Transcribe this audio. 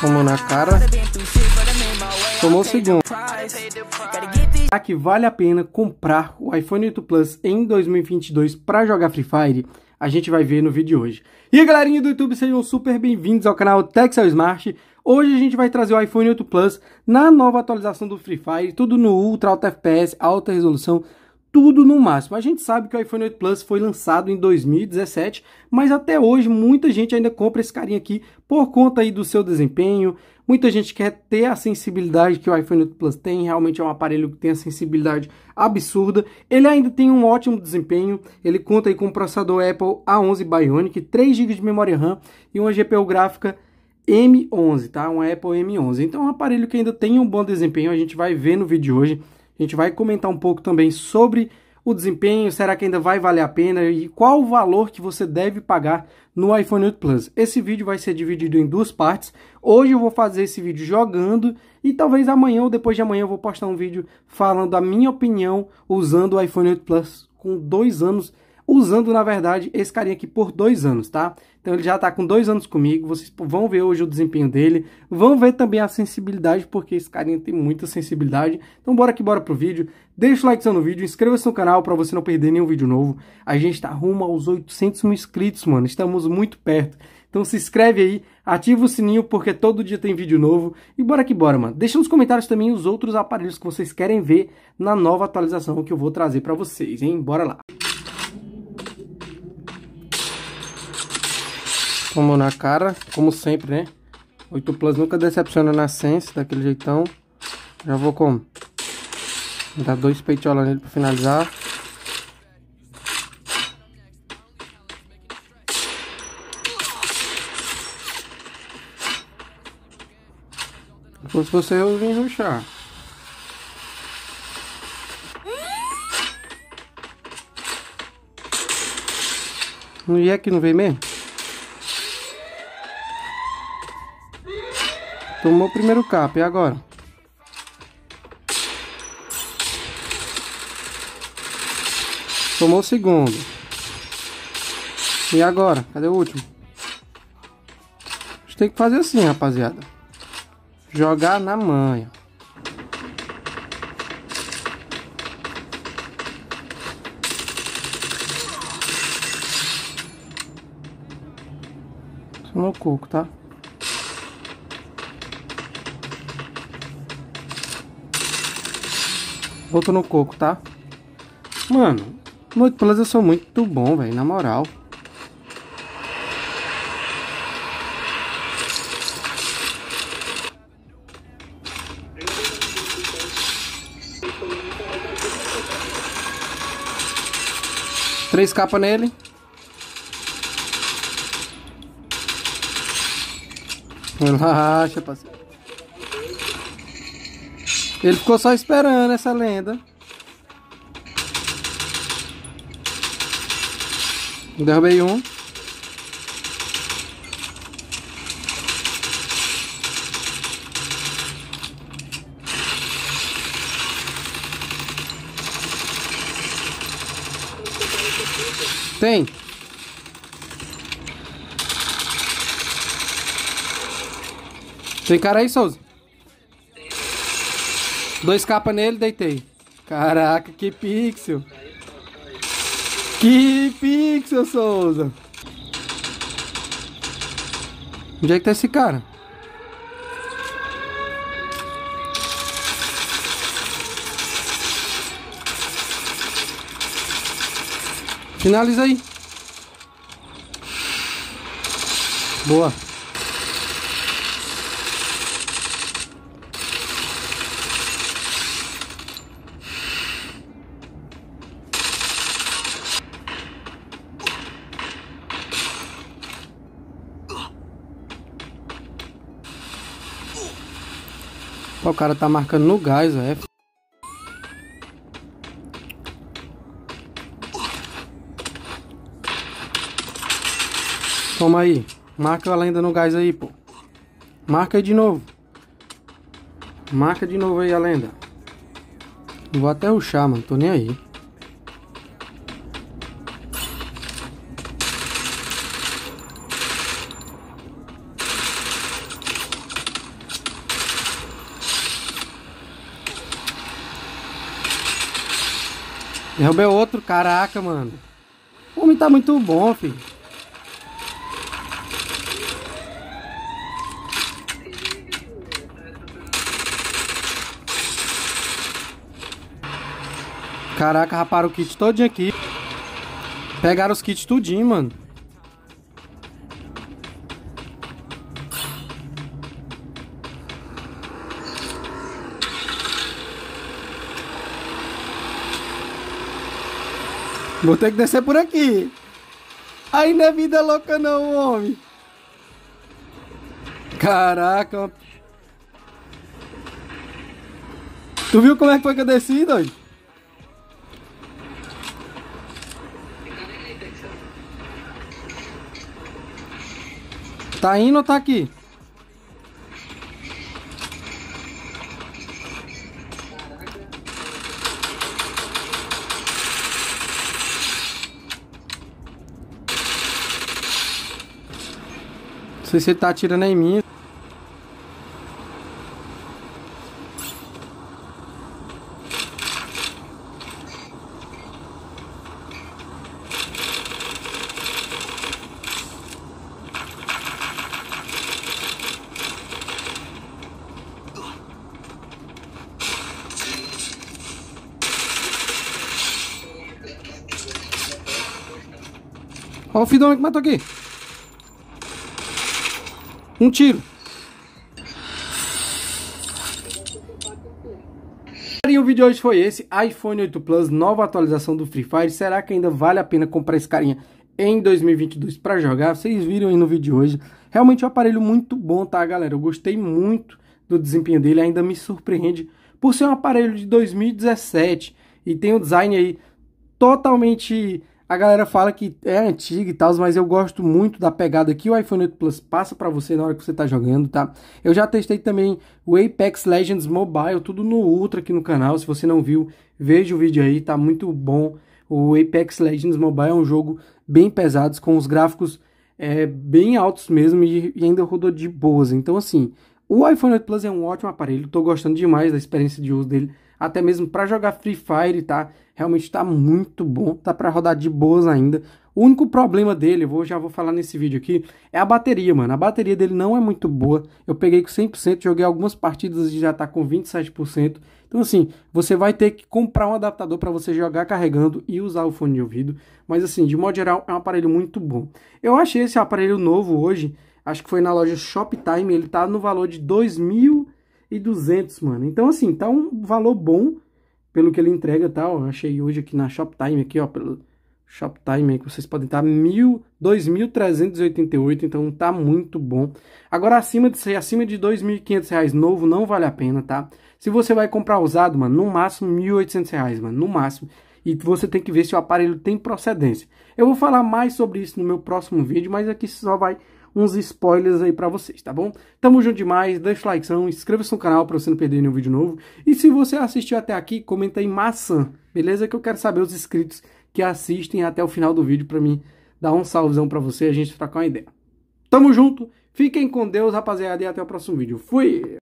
Tomou na cara. Tomou o segundo. Será que vale a pena comprar o iPhone 8 Plus em 2022 para jogar Free Fire? A gente vai ver no vídeo de hoje. E aí, galerinha do YouTube, sejam super bem-vindos ao canal Texel Smart. Hoje a gente vai trazer o iPhone 8 Plus na nova atualização do Free Fire, tudo no Ultra Alta FPS, alta resolução, tudo no máximo. A gente sabe que o iPhone 8 Plus foi lançado em 2017, mas até hoje muita gente ainda compra esse carinha aqui por conta aí do seu desempenho. Muita gente quer ter a sensibilidade que o iPhone 8 Plus tem, realmente é um aparelho que tem a sensibilidade absurda. Ele ainda tem um ótimo desempenho, ele conta aí com um processador Apple A11 Bionic, 3 GB de memória RAM e uma GPU gráfica M11, tá? Um Apple M11. Então é um aparelho que ainda tem um bom desempenho, a gente vai ver no vídeo de hoje. A gente vai comentar um pouco também sobre o desempenho, será que ainda vai valer a pena e qual o valor que você deve pagar no iPhone 8 Plus. Esse vídeo vai ser dividido em duas partes. Hoje eu vou fazer esse vídeo jogando e talvez amanhã ou depois de amanhã eu vou postar um vídeo falando a minha opinião usando o iPhone 8 Plus com dois anos usando, na verdade, esse carinha aqui por dois anos, tá? Então ele já está com dois anos comigo, vocês vão ver hoje o desempenho dele, vão ver também a sensibilidade, porque esse carinha tem muita sensibilidade. Então bora aqui, bora pro vídeo. Deixa o like no vídeo, inscreva-se no canal para você não perder nenhum vídeo novo. A gente está rumo aos 800 mil inscritos, mano, estamos muito perto. Então se inscreve aí, ativa o sininho porque todo dia tem vídeo novo. E bora que bora, mano. Deixa nos comentários também os outros aparelhos que vocês querem ver na nova atualização que eu vou trazer para vocês, hein? Bora lá. Tomou na cara, como sempre, né? 8 Plus nunca decepciona na Sense, daquele jeitão. Já vou como? Dar dois peitiolas nele pra finalizar. Se fosse você, eu vim ruxar. Não ia que não veio mesmo? Tomou o primeiro cap, e agora? Tomou o segundo. E agora? Cadê o último? A gente tem que fazer assim, rapaziada. Jogar na manha. no coco, tá? Voltou no coco, tá? Mano, Noite Plus eu sou muito bom, velho, na moral. Três capas nele. Relaxa, parceiro. Ele ficou só esperando essa lenda. Derrubei um. Tem. Tem cara aí, Souza? Dois capas nele, deitei. Caraca, que pixel. Que pixel, Souza. Onde é que tá esse cara? Finaliza aí. Boa. O cara tá marcando no gás, é. Toma aí. Marca a lenda no gás aí, pô. Marca aí de novo. Marca de novo aí a lenda. Vou até ruxar, mano. Tô nem aí. Derrubei outro, caraca, mano. O homem tá muito bom, filho. Caraca, raparam o kit todinho aqui. Pegaram os kits tudinho, mano. Vou ter que descer por aqui. Aí é vida louca não, homem. Caraca. Tu viu como é que foi que eu desci, doido? Tá indo ou tá aqui? Sei se ele tá atirando em mim. Olha o Fidão que matou aqui. Um tiro. E o vídeo de hoje foi esse, iPhone 8 Plus, nova atualização do Free Fire. Será que ainda vale a pena comprar esse carinha em 2022 para jogar? Vocês viram aí no vídeo de hoje. Realmente é um aparelho muito bom, tá, galera? Eu gostei muito do desempenho dele, ainda me surpreende por ser um aparelho de 2017 e tem um design aí totalmente a galera fala que é antigo e tal, mas eu gosto muito da pegada que o iPhone 8 Plus passa para você na hora que você tá jogando, tá? Eu já testei também o Apex Legends Mobile, tudo no Ultra aqui no canal. Se você não viu, veja o vídeo aí, tá muito bom. O Apex Legends Mobile é um jogo bem pesado, com os gráficos é, bem altos mesmo e, e ainda rodou de boas. Então, assim, o iPhone 8 Plus é um ótimo aparelho, tô gostando demais da experiência de uso dele até mesmo para jogar Free Fire, tá? Realmente está muito bom, tá para rodar de boas ainda. O único problema dele, eu vou, já vou falar nesse vídeo aqui, é a bateria, mano. A bateria dele não é muito boa. Eu peguei com 100%, joguei algumas partidas e já tá com 27%. Então assim, você vai ter que comprar um adaptador para você jogar carregando e usar o fone de ouvido. Mas assim, de modo geral, é um aparelho muito bom. Eu achei esse aparelho novo hoje, acho que foi na loja Shoptime, ele tá no valor de 2.000 e 200, mano. Então, assim, tá um valor bom pelo que ele entrega, tá? Eu achei hoje aqui na Shoptime, aqui, ó, pelo Shoptime aí, que vocês podem estar, 2.388, então tá muito bom. Agora, acima de, acima de 2.500 reais novo, não vale a pena, tá? Se você vai comprar usado, mano, no máximo 1.800 reais, mano, no máximo. E você tem que ver se o aparelho tem procedência. Eu vou falar mais sobre isso no meu próximo vídeo, mas aqui só vai uns spoilers aí pra vocês, tá bom? Tamo junto demais, deixa o like, inscreva-se no canal pra você não perder nenhum vídeo novo. E se você assistiu até aqui, comenta aí maçã, beleza? Que eu quero saber os inscritos que assistem até o final do vídeo pra mim dar um salvezão pra você e a gente trocar uma ideia. Tamo junto, fiquem com Deus, rapaziada, e até o próximo vídeo. Fui!